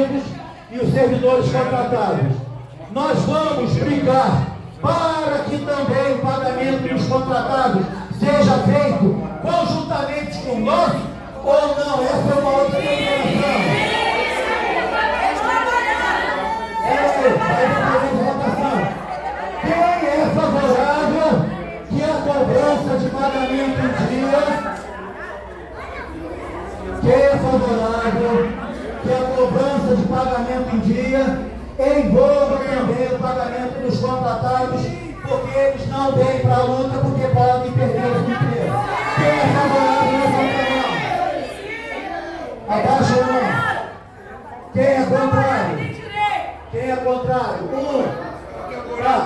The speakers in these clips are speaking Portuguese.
demitidos e os servidores contratados. Nós vamos brigar para que também o pagamento dos contratados seja feito conjuntamente com o nosso ou não. Essa é uma outra declaração. Quem é favorável que a cobrança de pagamento em dia quem é favorável que a cobrança de pagamento em dia envolva também o pagamento dos contratados, porque eles não vêm para a luta porque podem perder o emprego. Quem é favorável levanta a mão. Abaixa a mão. Quem é contrário? Quem é contrário? Um. Tá.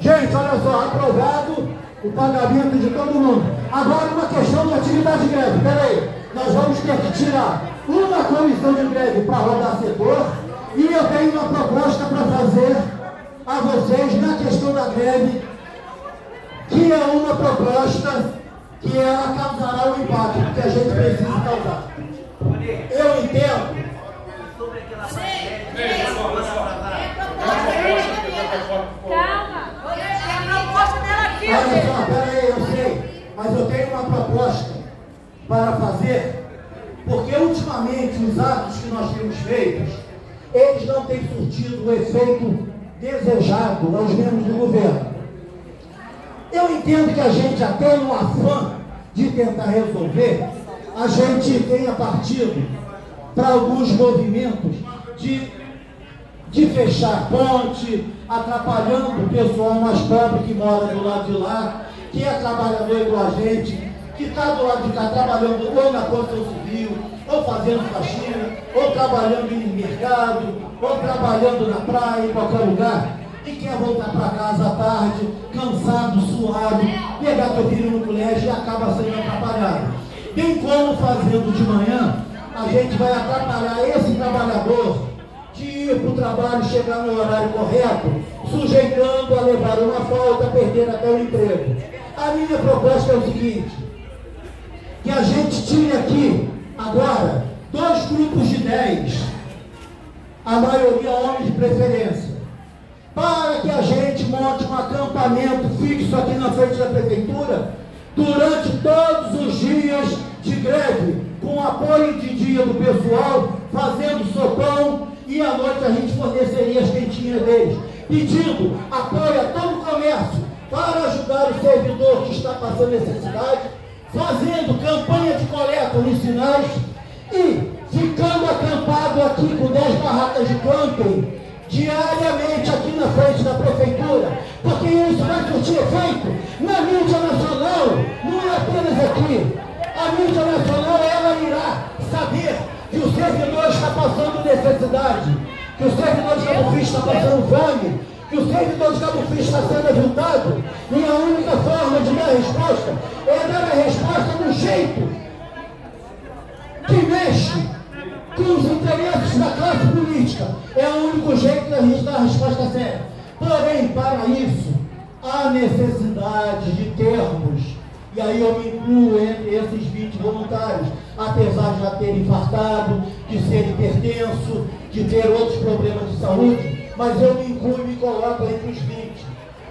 Gente, olha só, aprovado o pagamento de todo mundo. Agora uma questão de atividade de greve. Peraí, tirar uma comissão de greve para rodar setor e eu tenho uma proposta para fazer a vocês na questão da greve, que é uma proposta que ela causará um impacto que a gente precisa causar. Eu entendo. Calma. É a proposta dela aqui. Olha só, peraí, eu sei. Mas eu tenho uma proposta para fazer, os atos que nós temos feitos eles não têm surtido o efeito desejado aos membros do governo. Eu entendo que a gente, até no afã de tentar resolver, a gente tenha partido para alguns movimentos de, de fechar ponte, atrapalhando o pessoal mais pobre que mora do lado de lá, que é trabalhador igual a gente, que está do lado de cá trabalhando ou na construção civil, ou fazendo faxina, ou trabalhando em mercado, ou trabalhando na praia, em qualquer lugar, e quer voltar para casa à tarde, cansado, suado, pegar teu filho no colégio e acaba sendo atrapalhado. Bem como fazendo de manhã, a gente vai atrapalhar esse trabalhador de ir para o trabalho, chegar no horário correto, sujeitando a levar uma falta, perder até o emprego. A minha proposta é o seguinte, que a gente tire aqui Agora, dois grupos de dez, a maioria homens de preferência, para que a gente monte um acampamento fixo aqui na frente da prefeitura, durante todos os dias de greve, com apoio de dia do pessoal, fazendo sopão, e à noite a gente forneceria as quentinhas deles, pedindo apoio a todo o comércio para ajudar o servidor que está passando necessidade fazendo campanha de coleta nos sinais e ficando acampado aqui com 10 barracas de camping diariamente aqui na frente da prefeitura, porque isso vai surtir efeito na mídia nacional, não é apenas aqui. A mídia nacional, ela irá saber que o servidor está passando necessidade, que o servidor de Cabo Frio está passando fome, que o servidor de Cabo Frio está sendo ajuntado, e a única forma de dar resposta é dar a resposta jeito que mexe com os interesses da classe política. É o único jeito que a gente dá a resposta certa. Porém, para isso, há necessidade de termos, e aí eu me incluo entre esses 20 voluntários, apesar de já ter infartado, de ser hipertenso, de ter outros problemas de saúde, mas eu me incluo e me coloco entre os 20.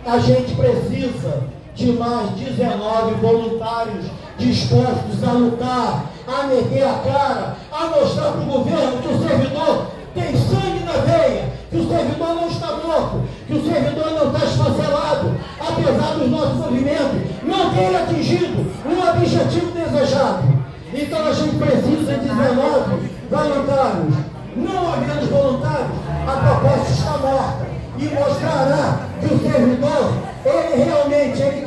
A gente precisa de mais 19 voluntários dispostos a lutar, a meter a cara, a mostrar para o governo que o servidor tem sangue na veia, que o servidor não está morto, que o servidor não está esfacelado, apesar dos nossos movimentos não terem atingido um objetivo desejado. Então a gente precisa de 19 voluntários. Não havendo voluntários, a proposta está morta e mostrará que o servidor, ele realmente ele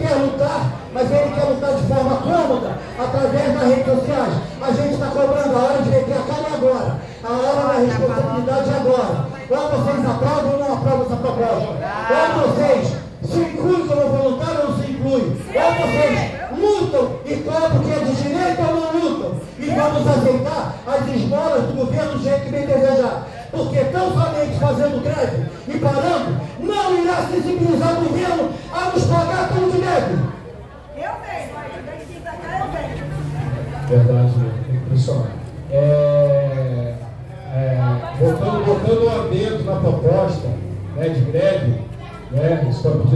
mas ele quer lutar de forma cômoda, através das redes sociais. A gente está cobrando a hora de meter a cara agora. A hora da responsabilidade é agora. Ou vocês aprovam ou não aprovam essa proposta. Ou vocês se incluem como voluntário ou não se incluem. Ou vocês lutam e cobram que é de direito ou não lutam. E vamos aceitar as esmolas do governo do jeito que bem desejar. Porque tão somente fazendo greve e parando, não irá sensibilizar o governo Verdade, impressionante. É, é, botando, botando um adendo na proposta né, de greve, né,